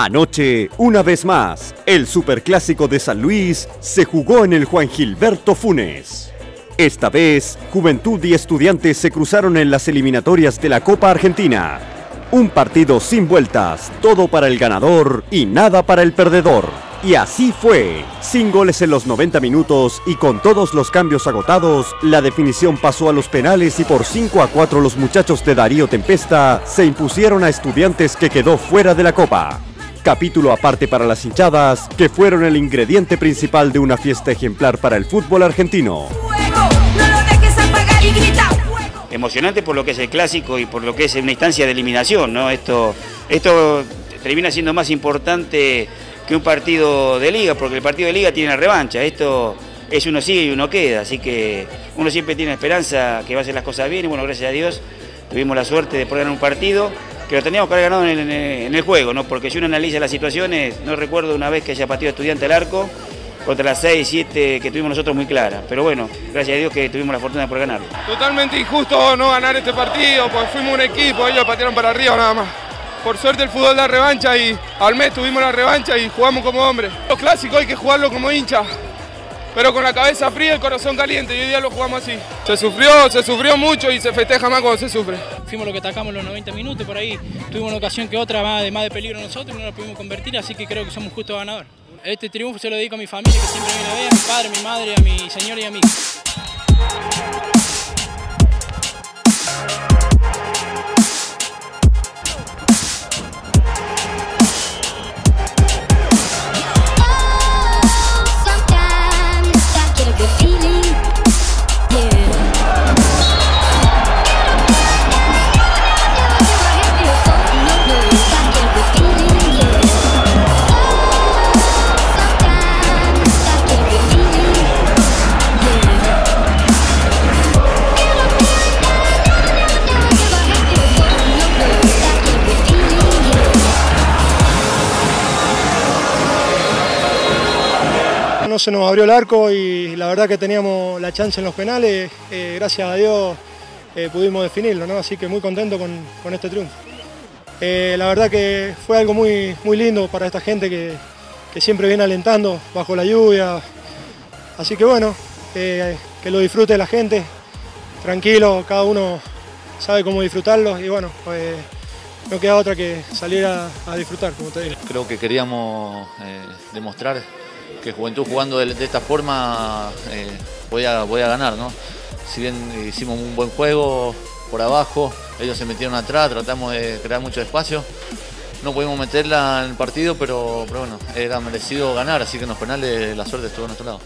Anoche, una vez más, el Superclásico de San Luis se jugó en el Juan Gilberto Funes. Esta vez, Juventud y Estudiantes se cruzaron en las eliminatorias de la Copa Argentina. Un partido sin vueltas, todo para el ganador y nada para el perdedor. Y así fue. Sin goles en los 90 minutos y con todos los cambios agotados, la definición pasó a los penales y por 5 a 4 los muchachos de Darío Tempesta se impusieron a estudiantes que quedó fuera de la Copa. Capítulo aparte para las hinchadas, que fueron el ingrediente principal de una fiesta ejemplar para el fútbol argentino. Emocionante por lo que es el clásico y por lo que es una instancia de eliminación, ¿no? Esto, esto termina siendo más importante que un partido de liga, porque el partido de liga tiene la revancha. Esto es uno sigue y uno queda, así que uno siempre tiene esperanza que va a hacer las cosas bien y bueno, gracias a Dios tuvimos la suerte de ganar un partido que lo teníamos que haber ganado en el, juego, ¿no? porque si uno analiza las situaciones, no recuerdo una vez que haya partido estudiante al arco, contra las 6, 7 que tuvimos nosotros muy claras. Pero bueno, gracias a Dios que tuvimos la fortuna poder ganarlo. Totalmente injusto no ganar este partido, pues fuimos un equipo, ellos patearon para arriba nada más. Por suerte el fútbol da revancha y al mes tuvimos la revancha y jugamos como hombres. Los clásicos hay que jugarlo como hincha, pero con la cabeza fría y el corazón caliente y hoy día lo jugamos así. Se sufrió, se sufrió mucho y se festeja más cuando se sufre. Fuimos lo que atacamos los 90 minutos, por ahí tuvimos una ocasión que otra más de, más de peligro nosotros no la pudimos convertir, así que creo que somos justo ganadores. Este triunfo se lo dedico a mi familia que siempre viene a ver, a mi padre, a mi madre, a mi señor y a mí. Se nos abrió el arco y la verdad que teníamos la chance en los penales, eh, gracias a Dios eh, pudimos definirlo, así que muy contento con, este triunfo. Eh, la verdad que fue algo muy, muy lindo para esta gente que, siempre viene alentando bajo la lluvia, así que bueno, que lo disfrute la gente, tranquilo, cada uno sabe cómo disfrutarlo y bueno, pues no queda otra que salir a, disfrutar, como te. Creo que queríamos demostrar que Juventud jugando de, esta forma eh, voy, a, voy a ganar, ¿no? Si bien hicimos un buen juego por abajo, ellos se metieron atrás, tratamos de crear mucho espacio. No pudimos meterla en el partido, pero, pero bueno, era merecido ganar, así que en los penales la suerte estuvo a nuestro lado.